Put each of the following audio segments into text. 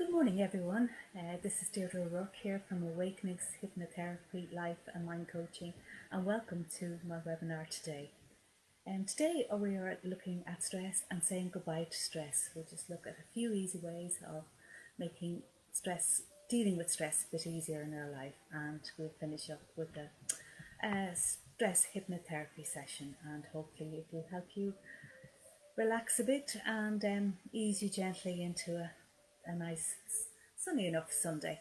Good morning, everyone. Uh, this is Deirdre O'Rourke here from Awakenings Hypnotherapy, Life and Mind Coaching, and welcome to my webinar today. And um, today uh, we are looking at stress and saying goodbye to stress. We'll just look at a few easy ways of making stress, dealing with stress a bit easier in our life, and we'll finish up with a, a stress hypnotherapy session, and hopefully it will help you relax a bit and um, ease you gently into a a nice sunny enough Sunday.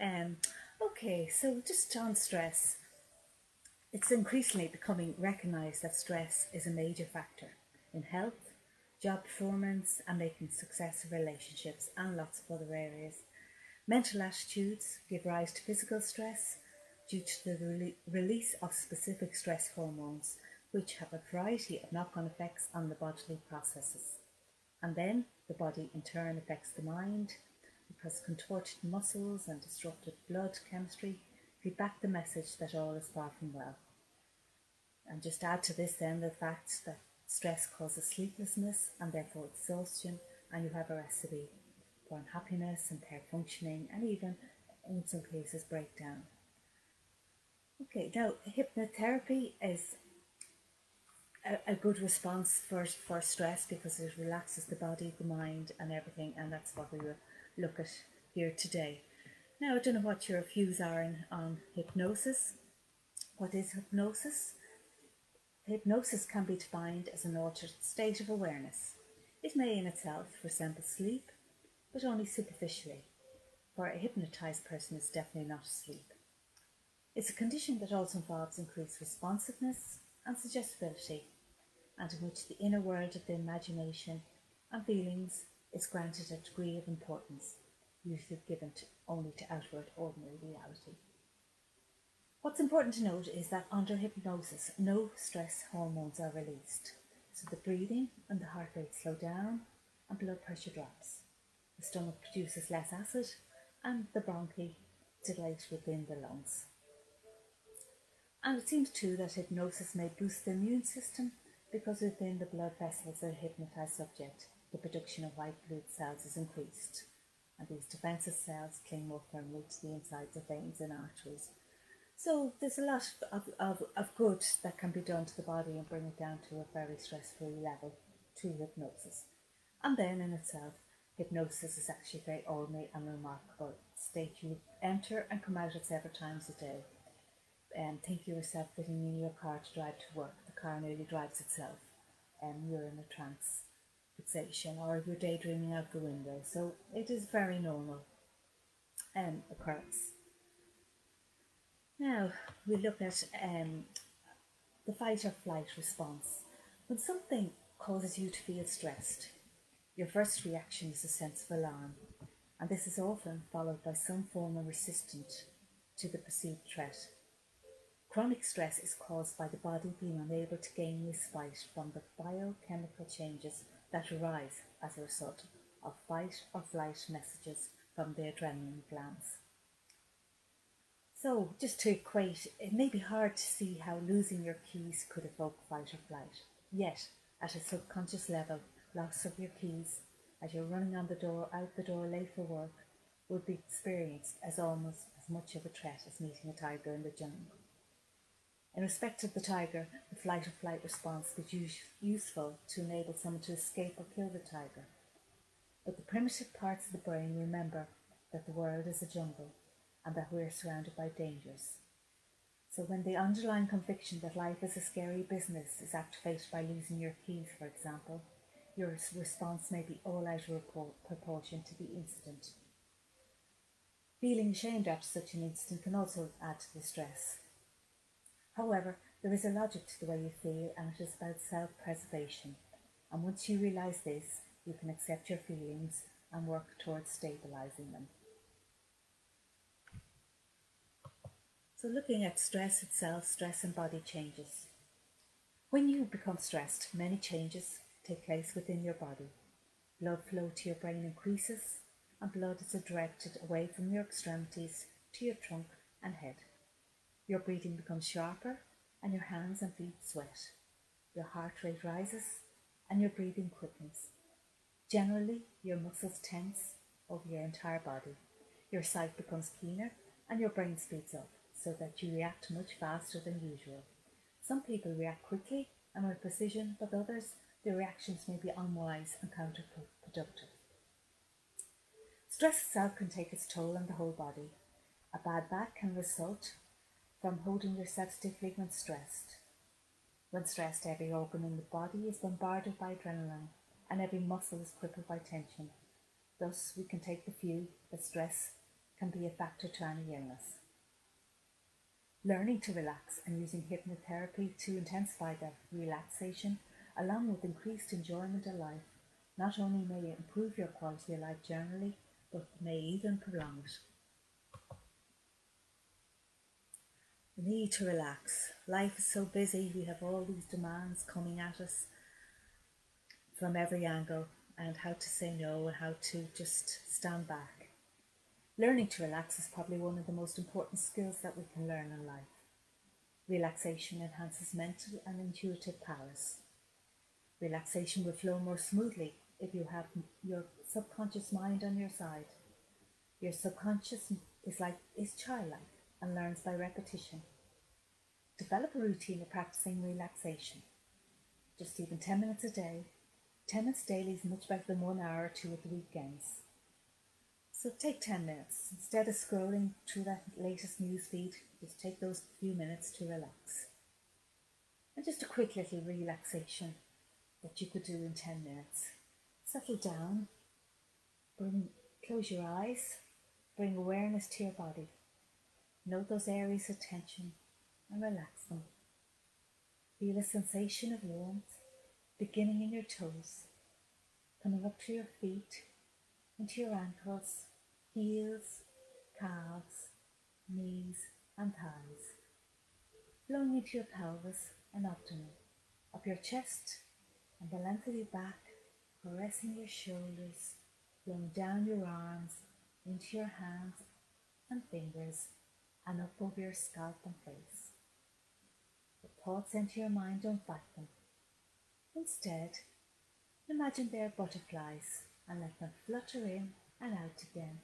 Um, okay, so just on stress, it's increasingly becoming recognised that stress is a major factor in health, job performance, and making success of relationships and lots of other areas. Mental attitudes give rise to physical stress due to the re- release of specific stress hormones, which have a variety of knock on effects on the bodily processes. And then the body in turn affects the mind because contorted muscles and disrupted blood chemistry feed back the message that all is far from well. And just add to this then the fact that stress causes sleeplessness and therefore exhaustion, and you have a recipe for unhappiness, impaired functioning, and even in some cases breakdown. Okay, now hypnotherapy is a, a good response for, for stress because it relaxes the body, the mind, and everything, and that's what we will look at here today. Now, I don't know what your views are in, on hypnosis. What is hypnosis? Hypnosis can be defined as an altered state of awareness. It may in itself resemble sleep, but only superficially, for a hypnotized person is definitely not asleep. It's a condition that also involves increased responsiveness and suggestibility, and in which the inner world of the imagination and feelings is granted a degree of importance, usually given to, only to outward ordinary reality. What's important to note is that under hypnosis, no stress hormones are released, so the breathing and the heart rate slow down and blood pressure drops. The stomach produces less acid and the bronchi dilate within the lungs. And it seems too that hypnosis may boost the immune system because within the blood vessels of a hypnotized subject, the production of white blood cells is increased, and these defensive cells cling more firmly to the insides of veins and arteries. So there's a lot of, of, of good that can be done to the body and bring it down to a very stress-free level through hypnosis. And then in itself, hypnosis is actually very ordinary and remarkable state you enter and come out of several times a day um, think yourself getting in your car to drive to work. The car nearly drives itself. and you're in a trance fixation or you're daydreaming out the window. So it is very normal um, occurrence. Now we look at um, the fight or flight response. When something causes you to feel stressed, your first reaction is a sense of alarm, and this is often followed by some form of resistance to the perceived threat. Chronic stress is caused by the body being unable to gain respite from the biochemical changes that arise as a result of fight or flight messages from the adrenaline glands. So, just to equate, it may be hard to see how losing your keys could evoke fight or flight. Yet, at a subconscious level, loss of your keys as you're running on the door out the door late for work would be experienced as almost as much of a threat as meeting a tiger in the jungle. In respect of the tiger, the flight or flight response was useful to enable someone to escape or kill the tiger. But the primitive parts of the brain remember that the world is a jungle and that we are surrounded by dangers. So when the underlying conviction that life is a scary business is activated by losing your keys, for example, your response may be all out of proportion to the incident. Feeling ashamed after such an incident can also add to the stress. However, there is a logic to the way you feel, and it is about self preservation. And once you realize this, you can accept your feelings and work towards stabilizing them. So, looking at stress itself, stress and body changes. When you become stressed, many changes take place within your body. Blood flow to your brain increases, and blood is directed away from your extremities to your trunk and head. Your breathing becomes sharper and your hands and feet sweat. Your heart rate rises and your breathing quickens. Generally, your muscles tense, over your entire body. Your sight becomes keener and your brain speeds up so that you react much faster than usual. Some people react quickly and with precision, but others, their reactions may be unwise and counterproductive. Stress itself can take its toll on the whole body. A bad back can result from holding yourself stiffly when stressed. When stressed, every organ in the body is bombarded by adrenaline and every muscle is crippled by tension. Thus, we can take the view that stress can be a factor to any illness. Learning to relax and using hypnotherapy to intensify that relaxation, along with increased enjoyment of life, not only may improve your quality of life generally, but may even prolong it. Need to relax. Life is so busy, we have all these demands coming at us from every angle, and how to say no and how to just stand back. Learning to relax is probably one of the most important skills that we can learn in life. Relaxation enhances mental and intuitive powers. Relaxation will flow more smoothly if you have your subconscious mind on your side. Your subconscious is like is childlike and learns by repetition. Develop a routine of practicing relaxation. Just even 10 minutes a day. 10 minutes daily is much better than one hour or two at the weekends. So take 10 minutes. Instead of scrolling through that latest news feed, just take those few minutes to relax. And just a quick little relaxation that you could do in 10 minutes. Settle down, bring, close your eyes, bring awareness to your body. Note those areas of tension and relax them. Feel a sensation of warmth beginning in your toes, coming up to your feet, into your ankles, heels, calves, knees, and thighs, flowing into your pelvis and abdomen, up your chest and the length of your back, caressing your shoulders, flowing down your arms, into your hands and fingers, and up over your scalp and face. The thoughts enter your mind, don't fight them. Instead, imagine they're butterflies and let them flutter in and out again.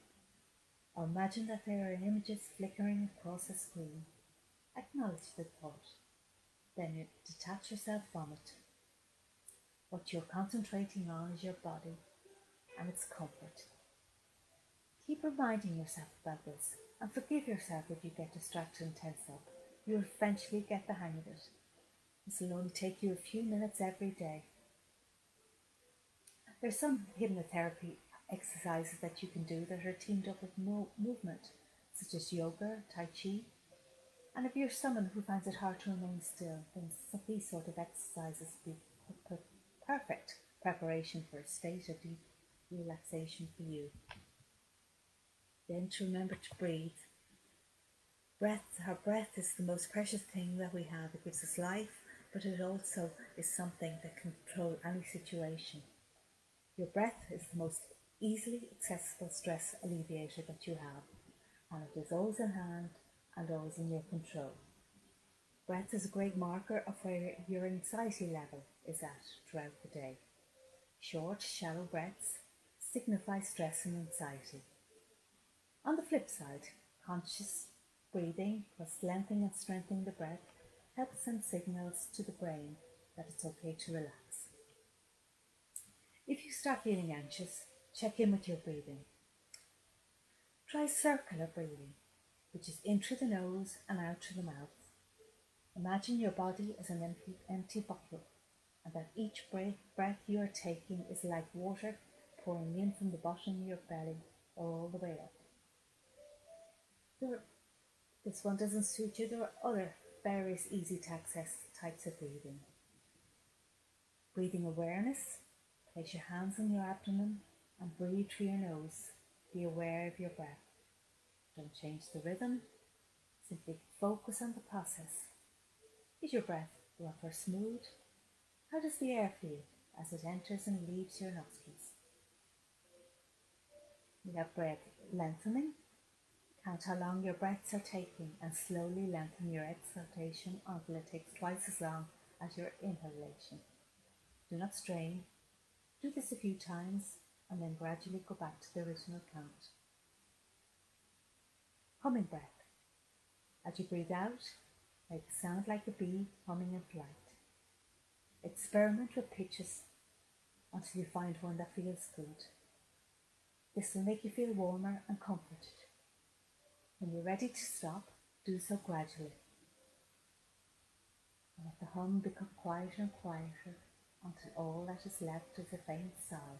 Or imagine that there are images flickering across a screen. Acknowledge the thought. Then you detach yourself from it. What you're concentrating on is your body and its comfort. Keep reminding yourself about this and forgive yourself if you get distracted and tense up. You'll eventually get the hang of it. This will only take you a few minutes every day. There's some hypnotherapy exercises that you can do that are teamed up with mo- movement, such as yoga, tai chi. And if you're someone who finds it hard to remain still, then these sort of exercises would be perfect preparation for a state of deep relaxation for you. Then to remember to breathe. Breath, our breath is the most precious thing that we have. It gives us life, but it also is something that can control any situation. Your breath is the most easily accessible stress alleviator that you have, and it is always in hand and always in your control. Breath is a great marker of where your anxiety level is at throughout the day. Short, shallow breaths signify stress and anxiety. On the flip side, conscious breathing plus lengthening and strengthening the breath helps send signals to the brain that it's okay to relax. If you start feeling anxious, check in with your breathing. Try circular breathing, which is in through the nose and out through the mouth. Imagine your body as an empty, empty bottle and that each breath you are taking is like water pouring in from the bottom of your belly all the way up. There, this one doesn't suit you. There are other various easy to access types of breathing. Breathing awareness Place your hands on your abdomen and breathe through your nose. Be aware of your breath. Don't change the rhythm. Simply focus on the process. Is your breath rough or smooth? How does the air feel as it enters and leaves your nostrils? We have breath lengthening. Count how long your breaths are taking and slowly lengthen your exhalation until it takes twice as long as your inhalation. Do not strain do this a few times and then gradually go back to the original count. Humming breath. As you breathe out, make a sound like a bee humming in flight. Experiment with pitches until you find one that feels good. This will make you feel warmer and comforted. When you're ready to stop, do so gradually. Let the hum become quieter and quieter until all that is left is a faint sigh.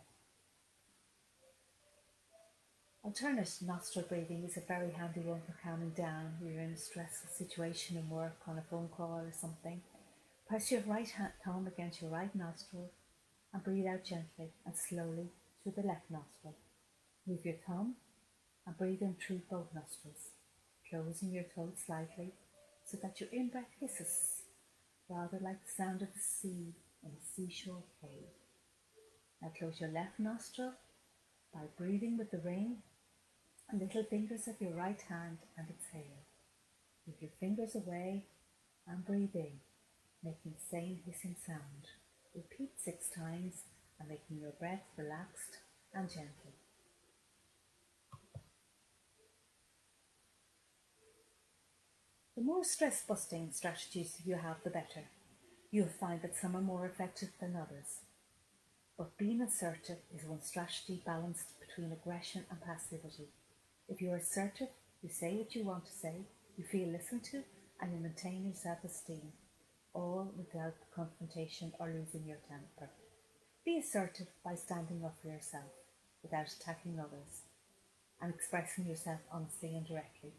Alternate nostril breathing is a very handy one for calming down when you're in a stressful situation in work, on a phone call or something. Press your right hand thumb against your right nostril and breathe out gently and slowly through the left nostril. Move your thumb and breathe in through both nostrils, closing your throat slightly so that your in-breath hisses, rather like the sound of the sea in a seashore cave. Now close your left nostril by breathing with the ring and little fingers of your right hand and exhale. Move your fingers away and breathe in, making the same hissing sound. Repeat six times and making your breath relaxed and gentle. The more stress busting strategies you have, the better. You'll find that some are more effective than others. But being assertive is one strategy balanced between aggression and passivity. If you're assertive, you say what you want to say, you feel listened to, and you maintain your self esteem, all without confrontation or losing your temper. Be assertive by standing up for yourself without attacking others and expressing yourself honestly and directly.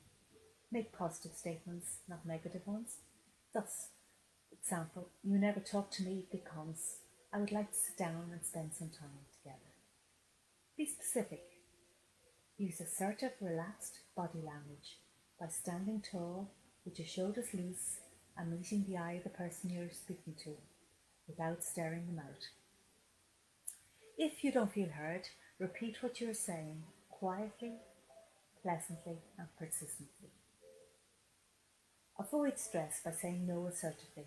Make positive statements, not negative ones. Thus, example, you never talk to me because I would like to sit down and spend some time together. Be specific. Use assertive, relaxed body language by standing tall with your shoulders loose and meeting the eye of the person you're speaking to without staring them out. If you don't feel heard, repeat what you're saying quietly, pleasantly, and persistently. Avoid stress by saying no assertively.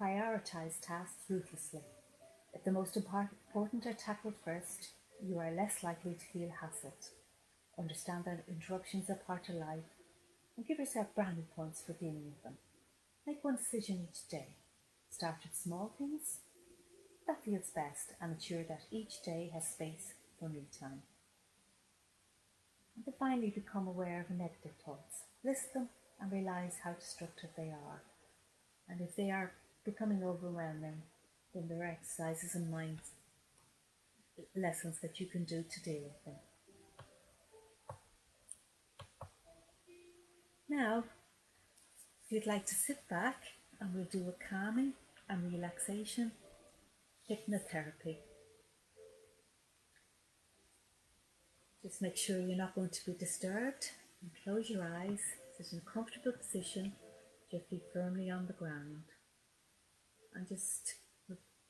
Prioritize tasks ruthlessly. If the most important are tackled first, you are less likely to feel hassled. Understand that interruptions are part of life and give yourself brownie points for dealing with them. Make one decision each day. Start with small things that feels best and ensure that each day has space for me time. And to finally become aware of negative thoughts. List them and realize how destructive they are. And if they are becoming overwhelming, then there are exercises and mind lessons that you can do to deal with them. Now, if you'd like to sit back and we'll do a calming and relaxation hypnotherapy. Just make sure you're not going to be disturbed and close your eyes Sit in a comfortable position, your feet firmly on the ground. And just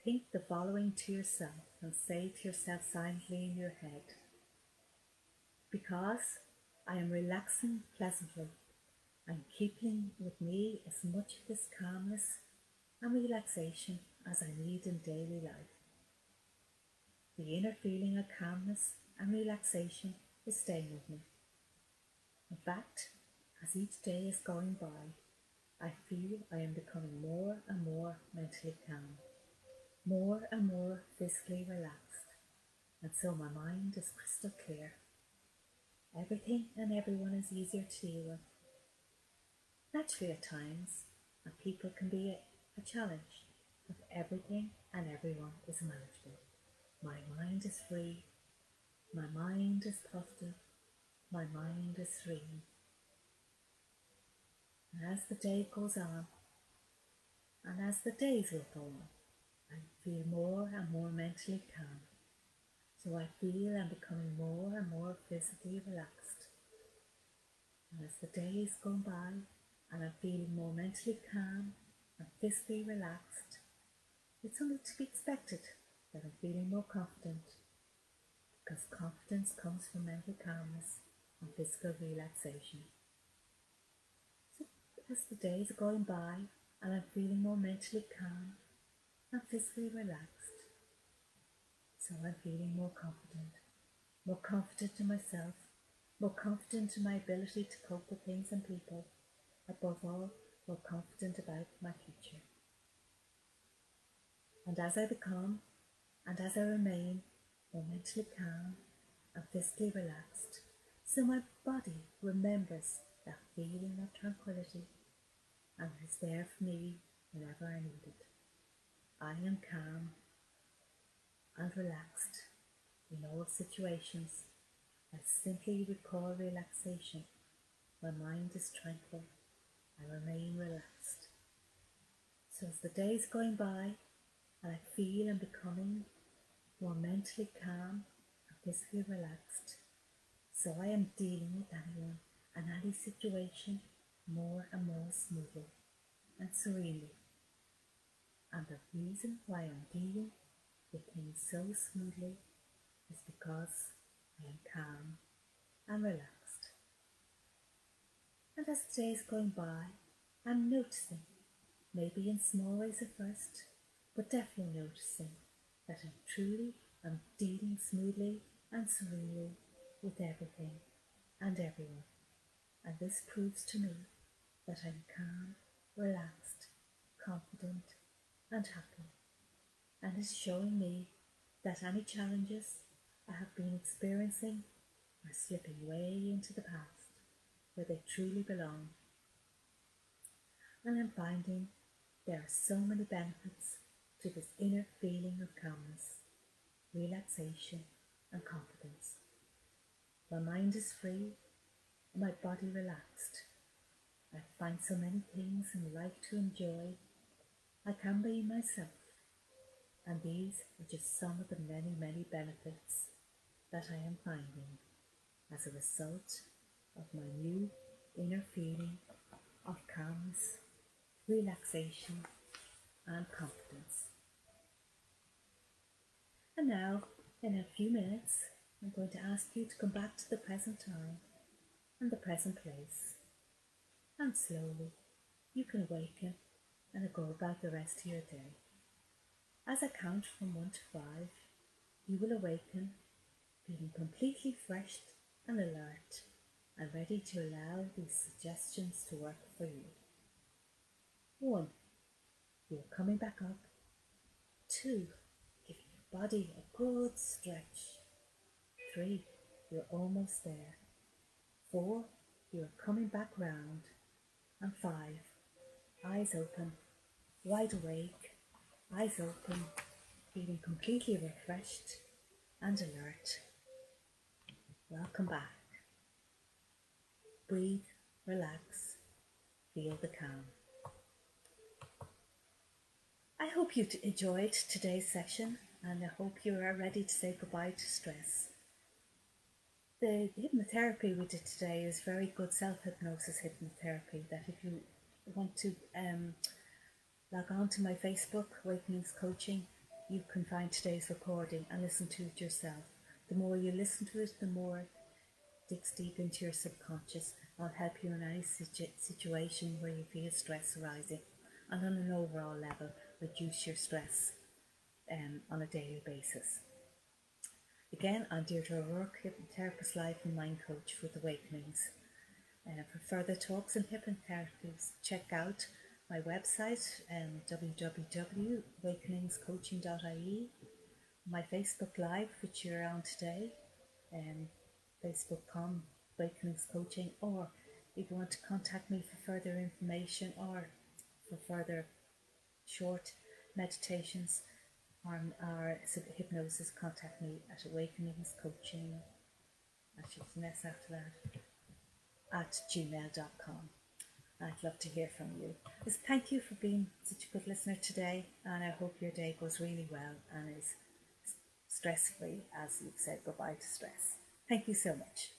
think the following to yourself and say to yourself silently in your head. Because I am relaxing pleasantly, I'm keeping with me as much of this calmness and relaxation as I need in daily life. The inner feeling of calmness and relaxation is staying with me. In fact, as each day is going by, I feel I am becoming more and more mentally calm, more and more physically relaxed, and so my mind is crystal clear. Everything and everyone is easier to deal with. Naturally, at times, and people can be a, a challenge, but everything and everyone is manageable. My mind is free. My mind is positive. My mind is free. And as the day goes on, and as the days will go on, I feel more and more mentally calm. So I feel I'm becoming more and more physically relaxed. And as the days go by and I'm feeling more mentally calm and physically relaxed, it's only to be expected that I'm feeling more confident because confidence comes from mental calmness and physical relaxation as the days are going by and I'm feeling more mentally calm and physically relaxed. So I'm feeling more confident, more confident in myself, more confident in my ability to cope with things and people, above all, more confident about my future. And as I become, and as I remain more mentally calm and physically relaxed, so my body remembers that feeling of tranquility and is there for me whenever I need it. I am calm and relaxed in all situations. I simply recall relaxation. My mind is tranquil. I remain relaxed. So as the days going by and I feel I'm becoming more mentally calm and physically relaxed, so I am dealing with anyone and any situation more and more smoothly and serenely. And the reason why I'm dealing with things so smoothly is because I am calm and relaxed. And as the days going by, I'm noticing, maybe in small ways at first, but definitely noticing that I'm truly I'm dealing smoothly and serenely with everything and everyone. And this proves to me that I'm calm, relaxed, confident, and happy, and is showing me that any challenges I have been experiencing are slipping way into the past where they truly belong. And I'm finding there are so many benefits to this inner feeling of calmness, relaxation, and confidence. My mind is free my body relaxed I find so many things in life to enjoy. I can be myself, and these are just some of the many, many benefits that I am finding as a result of my new inner feeling of calmness, relaxation, and confidence. And now, in a few minutes, I'm going to ask you to come back to the present time and the present place and slowly you can awaken and go about the rest of your day. As I count from one to five, you will awaken feeling completely fresh and alert and ready to allow these suggestions to work for you. One, you're coming back up. Two, giving your body a good stretch. Three, you're almost there. Four, you're coming back round and five. Eyes open, wide awake, eyes open, feeling completely refreshed and alert. Welcome back. Breathe, relax, feel the calm. I hope you enjoyed today's session and I hope you are ready to say goodbye to stress. The hypnotherapy we did today is very good self hypnosis hypnotherapy. That if you want to um, log on to my Facebook, Awakenings Coaching, you can find today's recording and listen to it yourself. The more you listen to it, the more it digs deep into your subconscious. I'll help you in any situ- situation where you feel stress arising, and on an overall level, reduce your stress um, on a daily basis. Again, I'm Deirdre O'Rourke, hypnotherapist, life and mind coach with Awakenings. Uh, for further talks and hypnotherapies, check out my website um, www.awakeningscoaching.ie, my Facebook Live, which you're on today, um, facebook.com Awakenings Coaching, or if you want to contact me for further information or for further short meditations, on our uh, hypnosis, contact me at Awakenings Coaching, actually an after that, at gmail.com. I'd love to hear from you. Just thank you for being such a good listener today, and I hope your day goes really well and is stress free as you've said goodbye to stress. Thank you so much.